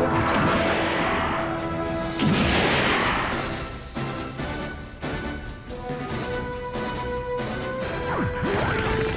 Wow. Ah!